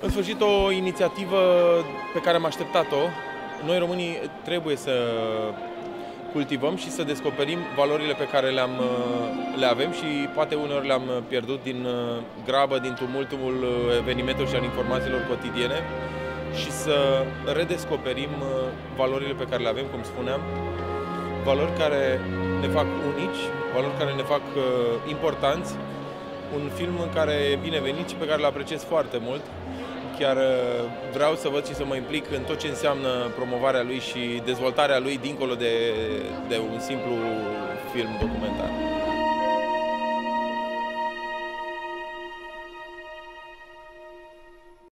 în sfârșit o inițiativă pe care am așteptat-o. Noi românii trebuie să cultivăm și să descoperim valorile pe care le, -am, le avem și poate uneori le-am pierdut din grabă, din tumultul evenimentelor și al informațiilor cotidiene și să redescoperim valorile pe care le avem, cum spuneam, valori care ne fac unici, valori care ne fac importanți, un film în care e binevenit și pe care îl apreciez foarte mult chiar uh, vreau să văd și să mă implic în tot ce înseamnă promovarea lui și dezvoltarea lui dincolo de, de un simplu film documentar.